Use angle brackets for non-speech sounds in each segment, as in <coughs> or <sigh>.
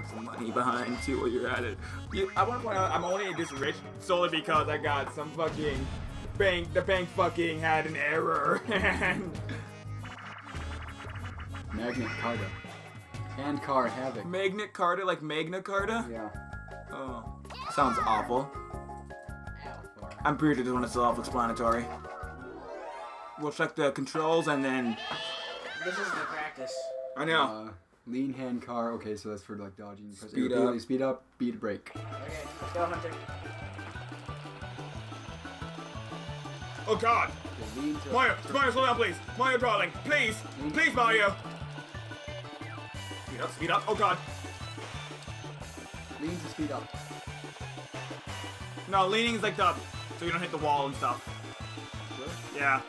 leave some money behind too while you're at it. You, I want to point out I'm only this rich solely because I got some fucking bank. The bank fucking had an error <laughs> and Magnet Carta. And Car Havoc. Magnet Carta like Magna Carta. Yeah. Oh, sounds awful. I'm pretty sure this one is self-explanatory. We'll check the controls and then This is the practice. I know. Uh, lean hand car. Okay, so that's for like dodging. Press Speed A, up. Speed up. Beat brake. Okay, let's go, Hunter. Oh God, Okay, lean to. Mario, Mario, slow down, please. Mario, darling, please, please, Mario. Speed up, speed up. Oh God. Lean to speed up. No, leaning is like the so you don't hit the wall and stuff. Yeah.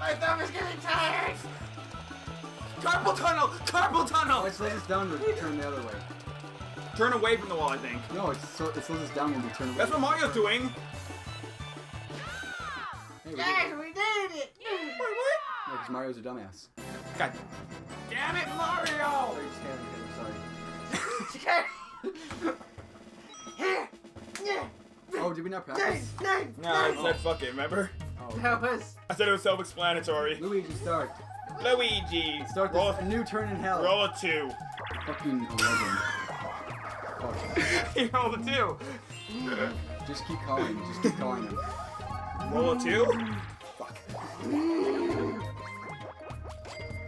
My thumb is getting tired! Carpal tunnel, carpal Oh, tunnel. it slows us down when we turn the other way. Turn away from the wall, I think. No, it's so, it slows us down when we turn away. That's what Mario's doing. Hey, we Guys, did it. we did it! Wait, what? No, because Mario's a dumbass. God damn it, Mario! Oh, you just hit him, sorry. Here! Yeah! Oh, did we not Nine! practice? Nine! No, I said fuck it, remember? Oh. That was... I said it was self-explanatory. Luigi, start. Luigi, Start roll, this a new turn in hell. roll a two. Fucking 11. <laughs> Fuck. he rolled a two. Just keep calling. Just keep calling him. Roll a two. Fuck.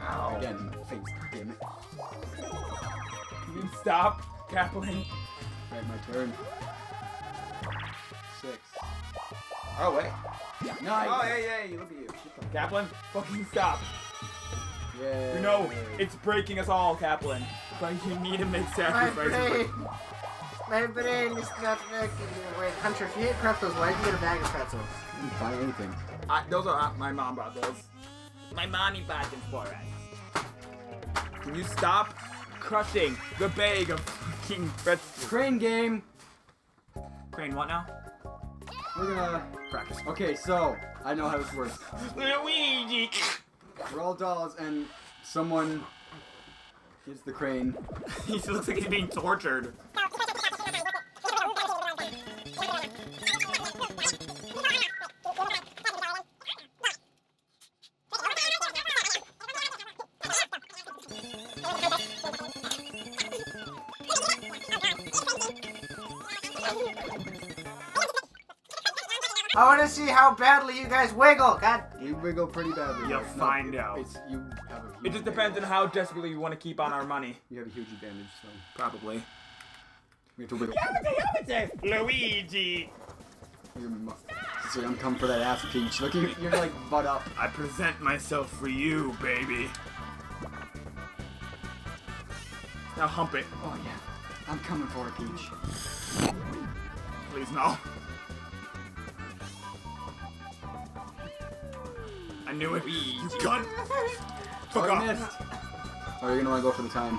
Ow. Again, face. Damn it. Can you stop, Caplin? Right, my turn. Six. Oh wait. Nine. Oh yeah, yeah. Look at you, Caplin. Fucking stop. Yeah. You know it's breaking us all, Caplin. But you need to make My sacrifices. brain... My brain is not working. Wait, Hunter, if you hit pretzels, why did you get a bag of pretzels? You can buy anything. I, those are uh, my mom bought those. My mommy bought them for us. Can you stop crushing the bag of fucking pretzels? Crane game. Crane, what now? We're gonna. Practice. Okay, so I know how this works. Luigi. We're all dolls, and someone is the crane. <laughs> he looks like he's being tortured. How badly you guys wiggle. God. We wiggle pretty badly. You'll right? find out. It's, you have a It just depends on how desperately you want to keep on our money. You have a huge advantage, so Probably. we have to wiggle. Luigi. You're, mu- so I'm coming for that ass peach. Look, you're, you're like butt up. I present myself for you, baby. Now hump it. Oh yeah, I'm coming for a peach. Please no. Knew it. You cunt. Fuck Oh, off. missed. Oh, you're gonna want to go for the time.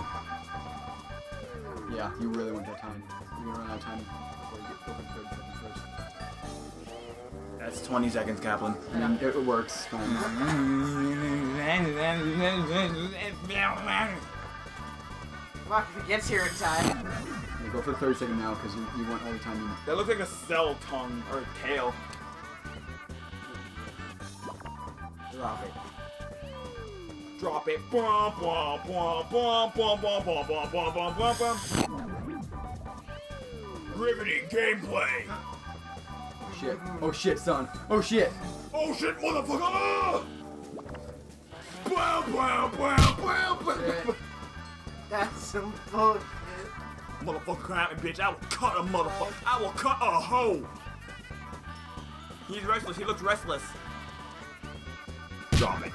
Yeah, you really want that time. You're gonna run out of time before you get go for the 30 seconds first. That's 20 seconds, Caplin. I mean, it, it works. Fuck, if he gets here in time. Yeah, go for the 30 second now, because you, you want all the time you. That looks like a cell tongue or a tail. Drop it. Drop it. Bwah, bwah, bwah, bwah, bwah, bwah, bwah, bwah, bwah, bwah, bwah, bwah. Riveting gameplay. Oh shit. Oh shit, son. Oh shit. Oh shit, motherfucker! Bwah, bwah, bwah, bwah, bwah. That's some bullshit. Motherfucker, come at me, bitch. I will cut a motherfucker. I will cut a hoe. He's restless. He looks restless. Drop it.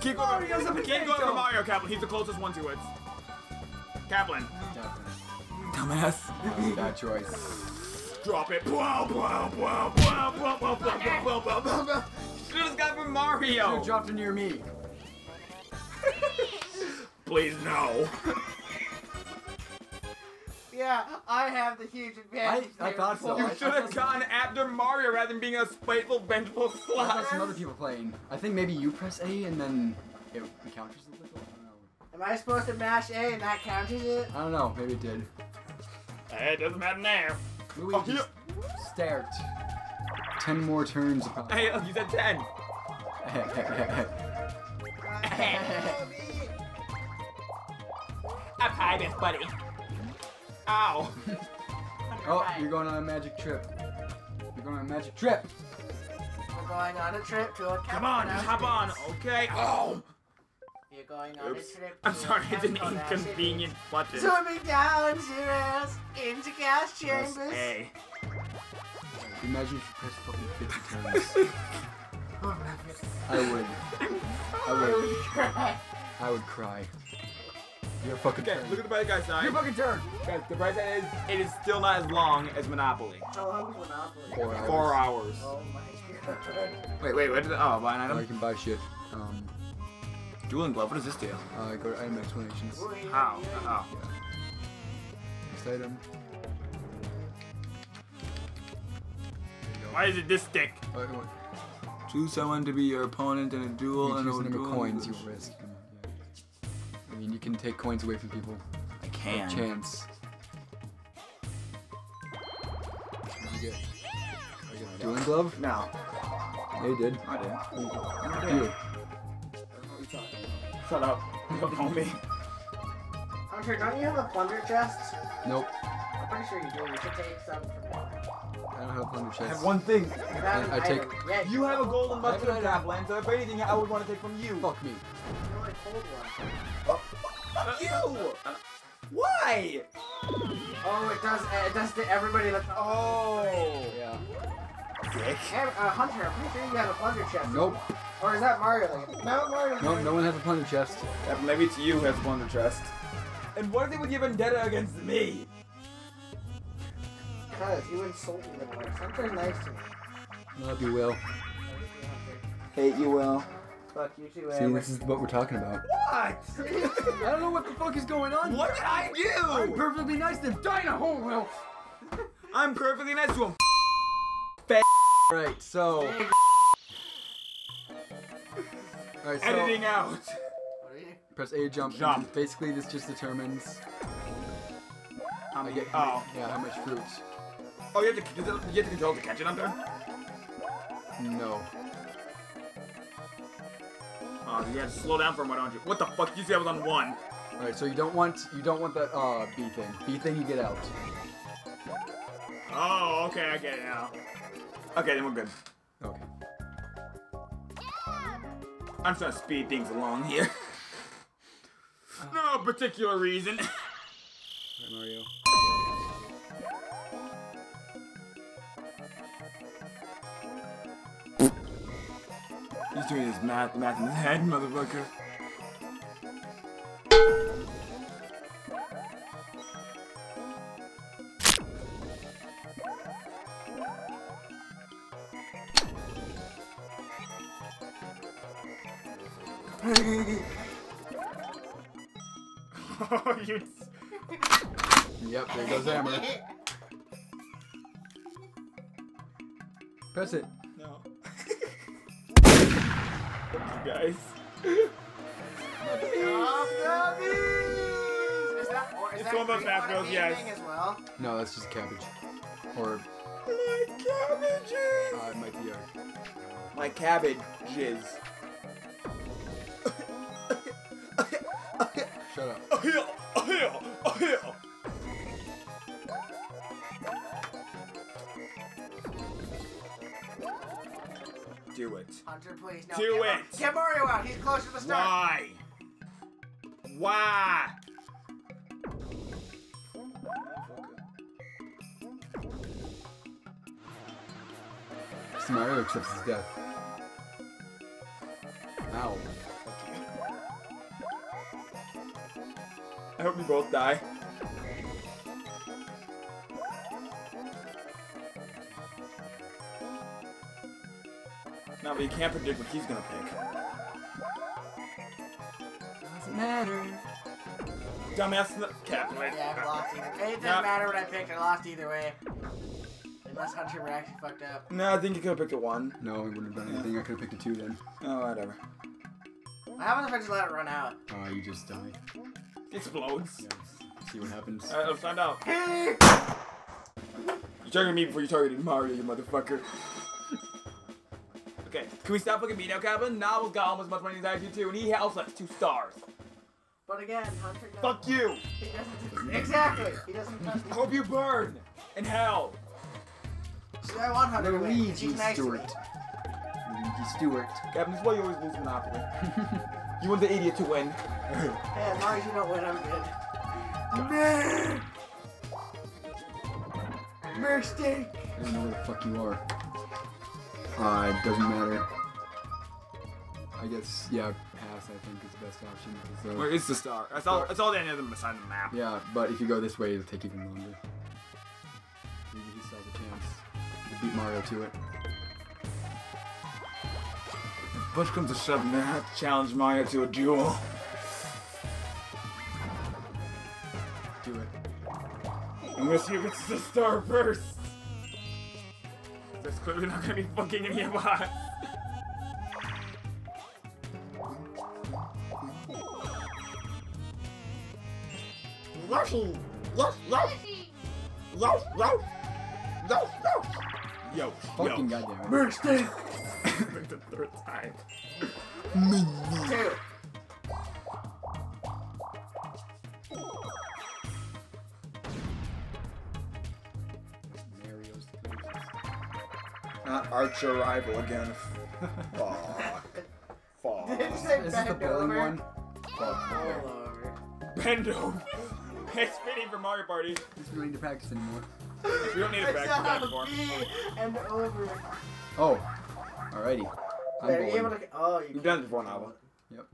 keep going. Mario's a keep going potato. for Mario, Caplin. He's the closest one to it. Caplin. Definitely. Dumbass. Bad choice. Drop it. Bwah, bwah, bwah, bwah, bwah, bwah, bwah, bwah, bwah, bwah, bwah, bwah. Shoot this guy from Mario. You dropped it near me. Please no. Yeah, I have the huge advantage. I- I there. thought so. You I- should have gone after Mario rather than being a spiteful, vengeful I thought slut. some other people playing. I think maybe you press A and then it counters a little. I don't know. Am I supposed to mash A and that counters it? I don't know. Maybe it did. Hey, it doesn't matter now. Louis Oh, just start. Ten more turns. upon- Hey, look, you said 10. <laughs> Up high, this buddy. Ow. oh, you're going on a magic trip. You're going on a magic trip. We're going on a trip to a Come on, just hop on, okay? Oh! You're going on Oops. a trip. I'm sorry, it's an chemical inconvenient button. Zooming down zeros into gas Press chambers. A. Imagine if you press fucking 50 times. <laughs> Oh, I would. I would. Right. <laughs> I would cry. Your fucking Okay, turn. look at the bright guy side. Your fucking turn. Guys, the bright side is it is still not as long as Monopoly. How long is Monopoly? Four hours. Four hours. Oh my god. Wait, wait, what did oh buy an Oh, you can buy shit. Um, Dueling glove, what does this do? uh, go to item explanations. How? Oh. Next item. Why is it this thick? Oh, Choose someone to be your opponent in a duel you and a the number of duel. coins you risk. Them, yeah. I mean, you can take coins away from people. I can. Chance. What did you get? You got a dueling glove? No, Yeah, you did. I didn't. You. Shut up. You don't know me. Hunter, don't you have a plunder chest? Nope. I'm pretty sure you do. You should take some from me. I don't have a plunder I chest. have one thing. You have an I take- item. Yeah, You have a golden I have mustard an javelin, so if anything, I would want to take from you. Fuck me. You only pulled one. Fuck you! Why? Oh, it does. uh, It does to everybody that's. Oh. Yeah. Dick. Hey, uh, Hunter, I'm pretty sure you have a plunder chest. Nope. Or is that Mario? Like, no, Mario. No, no one has a plunder chest. Yeah, maybe it's you who has Wonder Chest. And what is it with your vendetta against me? Because you insulted me. Hunter's nice to me. Love you, Will. Hate you, Will. Fuck you too, See, Amber. this is what we're talking about. What? <laughs> I don't know what the fuck is going on. what did I do? I'm perfectly nice to die in a hole, Will. <laughs> I'm perfectly nice to him. <laughs> Alright, so. Alright, so. Editing out. What are you? Press A jump. Jump. Basically, this just determines. How I many? get, Oh. Yeah, how much fruit. Oh, you have to. You have to control to catch it up there. No. Oh, you have to slow down for him, why don't you? What the fuck? You see, I was on one. Alright, so you don't want you don't want that uh B thing. B thing you get out. Oh, okay, I get it now. Okay, then we're good. Okay. Yeah! I'm just gonna speed things along here. <laughs> no particular reason. Alright, Mario. He's doing his math, math in his head, motherfucker. <laughs> oh, you. Yep, there goes Hammer. <laughs> Press it. Is that, or is It's that one of those green math one girls, yes. anything As well? No, that's just cabbage. Or My cabbages! uh, it might be a. My cabbage jizz. Shut up. Oh, yeah, oh, yeah, oh, yeah. Do it. Hunter, please. No. Do get, Mar- it. Get Mario out. He's close to the start. Why? Why? Mario accepts his death. Ow. I hope we both die. Now, but you can't predict what he's gonna pick. Doesn't matter. Dumbass Captain. Yeah, I lost either. It doesn't Yeah. matter what I picked. I lost either way. Unless Hunter were actually fucked up. No, I think you could have picked a one. No, I wouldn't have done anything. I could have picked a two then. Oh, whatever. What happens if I just let it run out? Oh, you just die. Explodes. Yeah, see what happens. Alright, let's find out. Hey! You targeted me before you targeted Mario, you motherfucker. okay, can we stop looking at me now, Captain? Novel's got almost as much money as I do too, and he also has two stars. But again, Hunter. Fuck you! He doesn't. Exactly. He doesn't touch I hope you burn in hell. See, I want Hunter to win. 'cause Luigi He's nice to Stewart. me. Luigi Stewart. Captain, this is why you always lose Monopoly. <laughs> you want the idiot to win. Hey, as long as you don't win, I'm good. Man! Mistake! I don't know where the fuck you are. Uh, it doesn't matter. I guess, yeah, pass I think is the best option. 'cause, uh, Where is the star? That's all. That's all the end of them beside the map. Yeah, but if you go this way, it'll take even longer. Beat Mario to it. Push comes to shove, to challenge Mario to a duel. Do it. Unless you gets the star first. There's clearly not gonna be fucking any of us. Yoshi! Yes, yes! Yes, yes! Yes, yes! Yo, Fucking yo. goddamn it. Mistake! <laughs> <laughs> the third time. Two. Mario's the. Not Archer rival again. Fuck. Fuck. Did you say Is this the bend bowling over? one? Fuck. Roll Okay. over. Bendo. <laughs> it's fitting for Mario Party. We don't need to practice anymore. We don't need a I back still to that have a anymore. B and over. Oh, alrighty. I'm Wait, are you able to? Oh, you. You've done it before, Nava. Yep.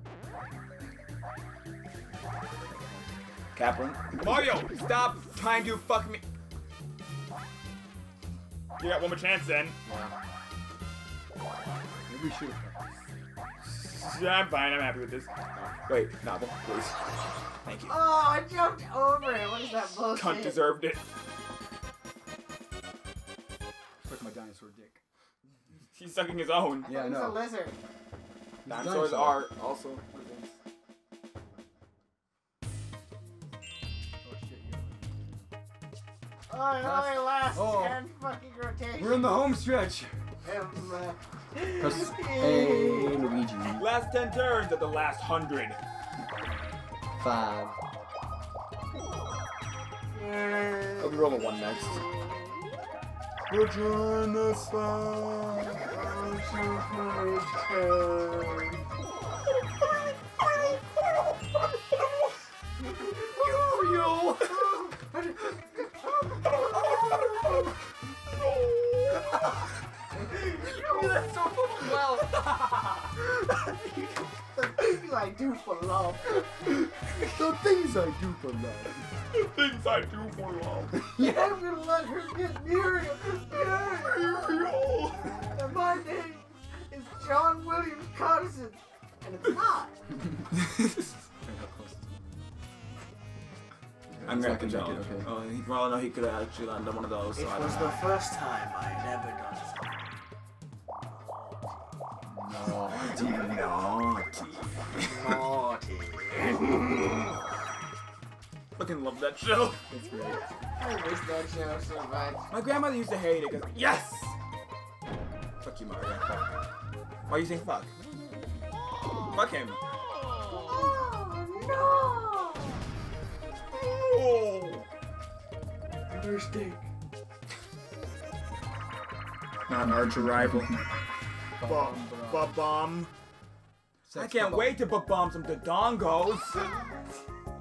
Caplin. Mario, stop trying to fuck me. You got one more chance then. Yeah. Maybe we should have. Yeah, <laughs> I'm fine. I'm happy with this. Wait, Novel, please. Thank you. Oh, I jumped over it. What is that bullshit? Cunt deserved it. Dinosaur dick. <laughs> He's sucking his own. Yeah, I He's a lizard. Dinosaurs dinosaur. are also. Oh shit, yeah. Oh, it only lasts Oh. ten fucking rotations. We're in the home stretch. Um, uh, Press <laughs> A, Luigi. Last 10 turns of the last 100. Five. I'll be rolling one next. Vagina You! You did that so well. the things I do for love. The things I do for love. The things I do for love. I'm gonna let her get near you. Muriel. And my name is John William Codison. And it's not. <laughs> I'm gonna Second control. okay. Oh, he, well, no, he could have actually landed one of those. So It I was don't the know. first time I had ever done Naughty. Naughty. <laughs> I fucking love that show. It's great. I miss that show so much. My grandmother used to hate it because yes. Fuck you, Mario. Fuck. Why are you saying fuck? Fuck him. Oh Oh. no! Mistake. Not an archer rival. Bum, Ba-bum. I can't wait to ba-bum some dodongos.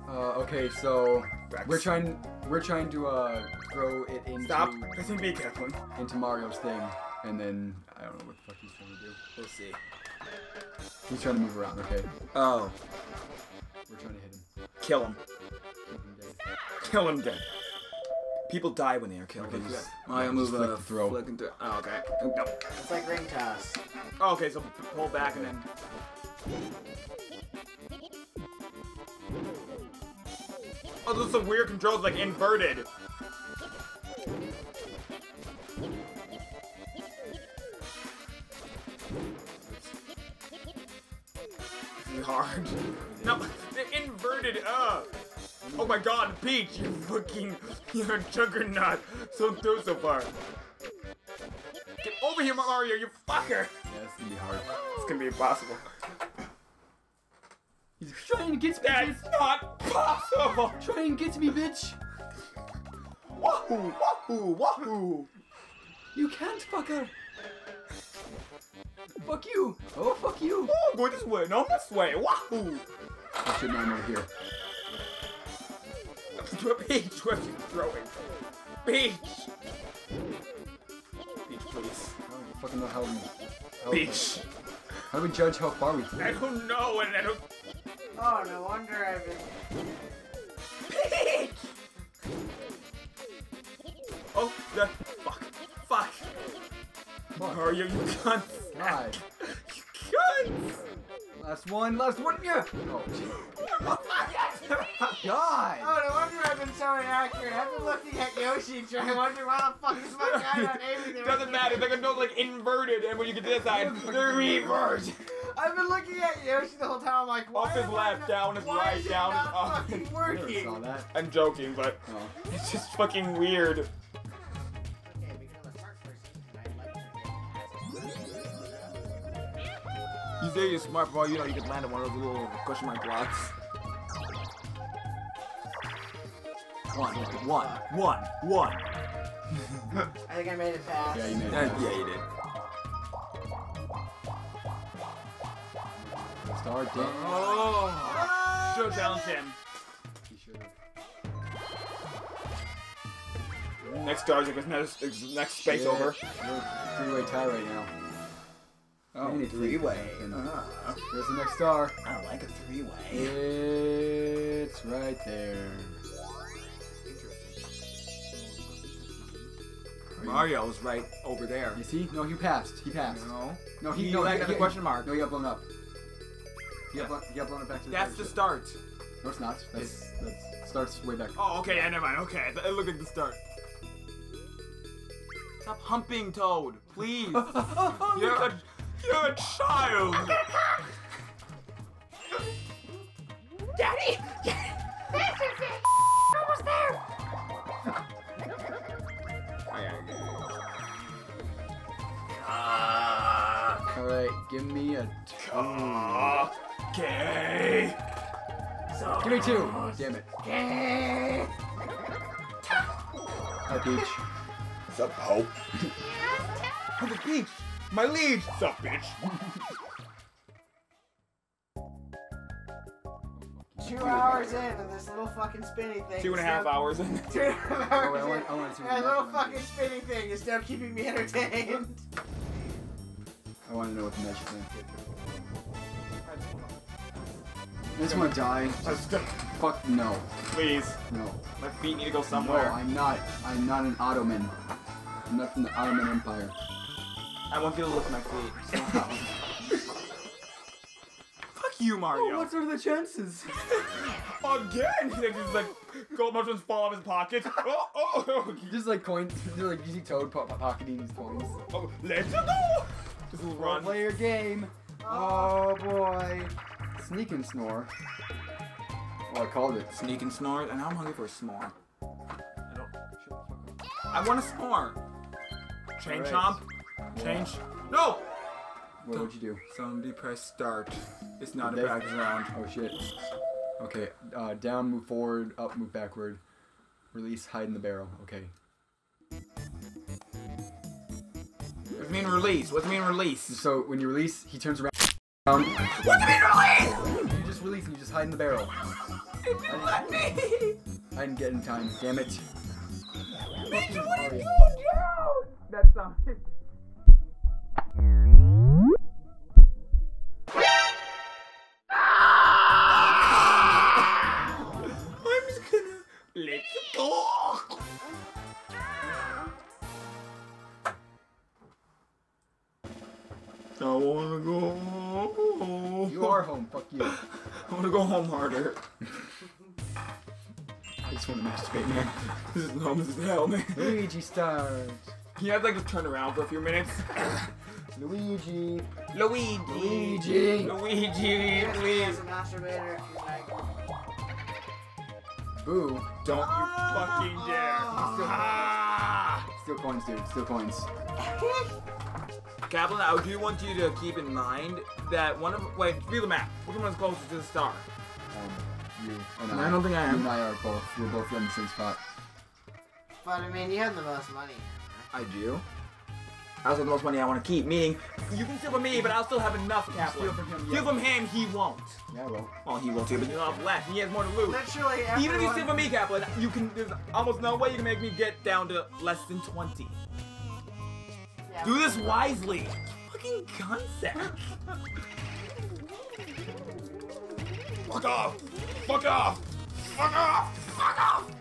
Uh, okay, so Rex. we're trying we're trying to uh throw it into Stop. Pressing B, Kathleen. into Mario's thing, and then I don't know what the fuck he's trying to do. We'll see. He's trying to move around. Okay, Oh. we're trying to hit him. Kill him. Keep him dead. Kill him dead. People die when they are killed. Okay, just- Mario yeah, move flick uh, throw. flick into- Oh, okay. No. It's like ring toss. Oh, okay, so pull back and then. Oh, those are some weird controls, like inverted. This is inverted. Uh. Oh my God, Peach, you fucking, you're a juggernaut. So through so far. Get over here, Mario, you fucker. Yeah, it's gonna be hard. It's gonna be impossible. He's trying to get. That's not possible. Trying to get me, bitch. Wahoo! Wahoo! Wahoo! You can't, fucker. Fuck you. Oh, fuck you. Oh, go this way, no this way. Wahoo! I should not over here. <laughs> Peach, what are you throwing? Peach! Peach, please. I don't fucking know how we. How, Peach! How do we judge how far we I don't know, and I don't. Oh, no wonder I've been. Peach! Oh, the fuck, fuck! Mario, you cunt! God. You cunt! Last one. Last one. Yeah. Oh, <laughs> <laughs> God. Oh, no wonder I've been so inaccurate. I've been looking at Yoshi trying to wonder why the fuck is my <laughs> guy not aiming the Doesn't matter, they're gonna go like inverted, and when you get to this side, they're reversed. I've been looking at Yoshi the whole time. I'm like, why Up is am I left, not- down his right, down is not up. fucking I <laughs> never working. saw that. I'm joking, but Oh. it's just fucking weird. Okay, become a smart person. I'd like to get You say you're smart, bro. You know you could land on one of those little question mark blocks. One, one, one, one. <laughs> I think I made it past. Yeah, you made it. yeah, you did. Star damn. Oh, should challenge him. He should. Next stars, like next, next space over. Three-way tie right now. Oh, We need three-way. And Uh, Where's the next star? I don't like a three-way. It's right there. Mario's right over there. You see? No, he passed. He passed. No. No, he You no, like he, got a he- question mark. No, he got blown up. He Yeah. got, blown, he got blown up back to the That's the starting start. No, it's not. That's, that's starts way back. Oh, okay, yeah, never mind. Okay, I th- it looked like the start. Stop humping, Toad, please. <laughs> you're a, you're a child. Daddy. <laughs> Almost there. Ah. All right, give me a two. Okay. So Give me two. Damn it. Hi, Peach. Sup, Pope? <laughs> oh, the beach! My lead! Sup, bitch? Two hours in and this little fucking spinning thing. Two and a is half still- hours in. <laughs> Two and a half Oh, hours wait, I want, I want to see what That little fucking spinning thing is still keeping me entertained. I want to know what the magic thing. I just want to die. Just fuck no, Please, no, my feet need to go somewhere. no. I'm not. I'm not an Ottoman. I'm not from the Ottoman Empire. I want you to lick my feet. <laughs> Fuck you, Mario. Oh, what are the chances? <laughs> Again! He just like gold mushrooms fall out of his pocket. <laughs> Oh, oh, oh. oh. Just like coins, just like you see Toad po- pocketing his coins. oh let's go! Just run. Player game. Oh boy. Sneak and snore. Oh, I called it. Sneak and snore, and I'm hungry for a s'more. I don't. Shut the fuck up. I want a s'more. Chain Alright. chomp. Change. No! What would you do? Somebody press start. It's not a They- practice round. Oh shit. Okay. Uh, down, move forward. Up, move backward. Release, hide in the barrel. Okay. What do you mean release? What do you mean release? So when you release, he turns around. Um, what do you mean release? You just release and you just hide in the barrel. It didn't let me! I didn't get in time. Damn it. Bitch, what are you Mario. doing? That's not. <laughs> I'm just gonna let you go. I wanna go home. You are home. Fuck you. <laughs> I wanna go home harder. I just want to masturbate, man. <laughs> This is home. This is hell, man. Luigi stars. He had like to turn around for a few minutes. <coughs> Luigi. Luigi. Luigi. Luigi, please. as a masturbator, if you like. Ooh. Don't you fucking dare. Ah! Still coins, dude. Still coins. Caplin, I do want you to keep in mind that one of wait, read the map. Which one is closest to the star? Um, you and I I don't think I am. You and I are both. We're both in the same spot. But I mean, you have the most money. I do. I also have the most money I want to keep, meaning you can steal from me, but I'll still have enough, Caplin. Steal from him, Steal yeah. from him, he won't. Yeah, well. Well, he won't too, but you'll have less. He has more to lose. Literally, everyone... Even if you steal from me, Caplin, you can. There's almost no way you can make me get down to less than 20. Yeah, Do this wisely. Fucking concept. Fuck off. Fuck off. Fuck off. Fuck off.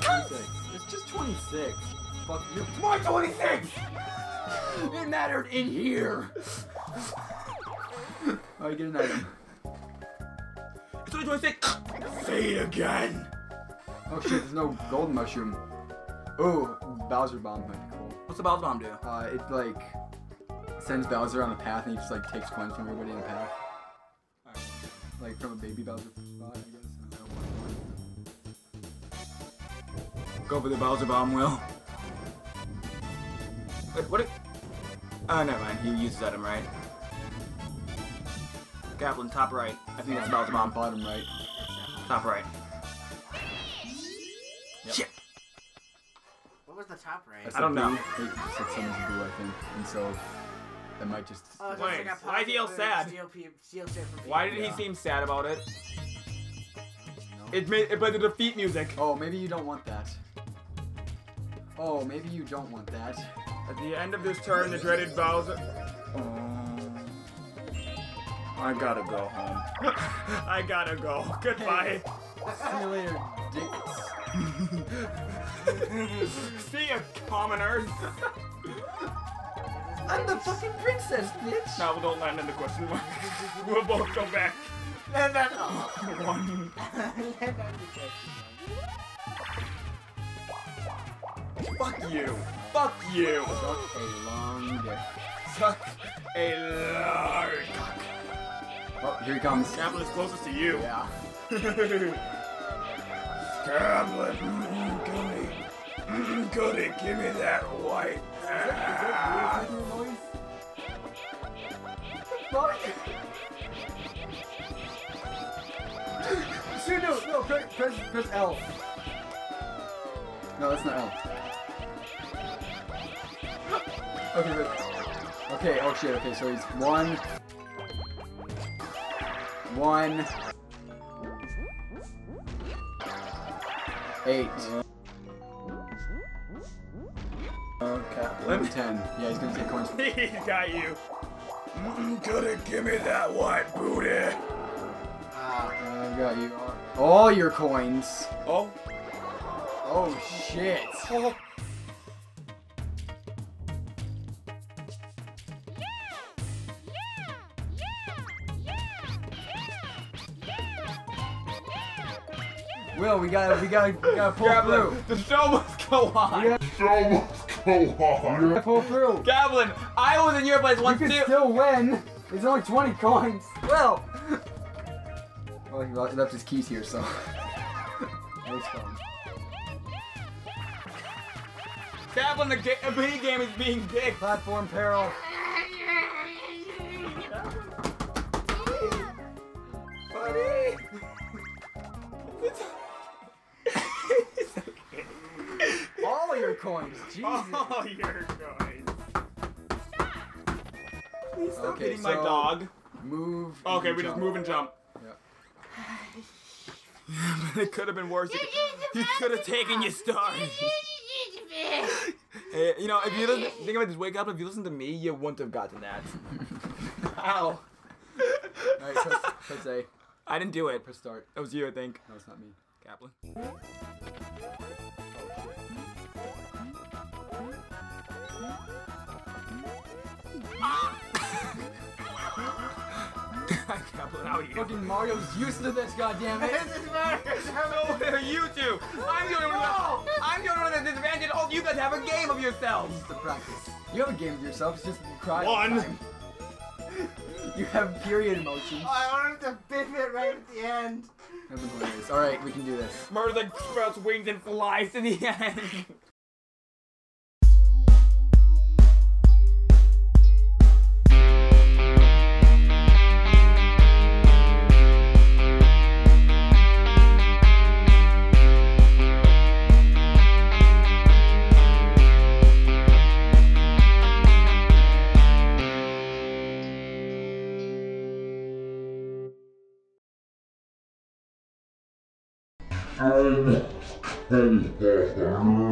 26. It's just 26. Fuck you. My 26. It mattered in here. oh, you get an item. It's only 26. Say it again. Oh shit, there's no golden mushroom. Ooh, Bowser bomb might be cool. What's the Bowser Bomb do? Uh, it like sends Bowser on a path and he just like takes coins from everybody in the path. Like from a baby Bowser spot, I guess. Go for the Bowser Bomb, Will. Wait, what? It... Oh, never mind. He uses item, right? Caplin, top right. I think that's Bowser Bomb. Bottom right. Top right. Yep. Shit. What was the top right? I don't know. blue. It said someone's blue, I think, and so it might just. Oh, it's Wait, like why do you pocket sad? Steal, pe- steal from. Why did Yeah. he seem sad about it? It made it played the defeat music. Oh, maybe you don't want that. Oh, maybe you don't want that. At the end of this turn, the dreaded Bowser. Oh, I gotta go home. <laughs> I gotta go. Goodbye. See you later, dicks. See ya, commoners. I'm the fucking princess, bitch. Now don't land in the question mark. we'll both go back. No, no, no. One. Fuck you. Fuck you. Suck a long dick. Suck a large. Oh, here he comes. Caplin is closest to you. Yeah. <laughs> Caplin, mm, goody. Mm, goody, give me that white. Ah. Fuck. Shoot, no, no, press, press, press L. No, that's not L. Okay, but, okay, oh shit, okay, so he's one, one, eight, Oh, eleven, Caplin. ten. Yeah, he's gonna take coins. <laughs> he got you. Mm, goody, give me that white booty. Uh, I got you. All your coins. Oh. Oh shit. oh. Will, we gotta, we gotta, we gotta pull Caplin, through. the show must go on. We gotta, we gotta pull through. Caplin, I was in your place You once can too. still win. There's only 20 coins. Will. Well, <laughs> he left his keys here, so. <laughs> that was fun. Caplin, the ga- mini game is being big. Platform peril. Buddy. <laughs> coins. <laughs> Jesus. Oh, you're good. Please stop Okay, hitting my dog. Move. Okay, and we just move and jump. Yeah. <laughs> it could have been worse. He, he could have taken your stars. <laughs> Hey, you know, if you listen, think about this. Wake up. If you listen to me, you wouldn't have gotten that. Ow! Alright, press, press A. I didn't do it. Press start. That was you, I think. No, it's not me. Caplin. Caplin, how are you? Fucking Mario's used to this, goddammit. this is better. <laughs> So are you two. I'm the only one. That, I'm the only one that's disadvantaged. All you guys have a game of yourselves. It's the practice. You have a game of yourself, it's just you cry. One. time. <laughs> You have period emotions. Oh, I wanted to biff it right at the end. That's hilarious. All right, we can do this. Murder sprouts wings and flies to the <laughs> end. Hey.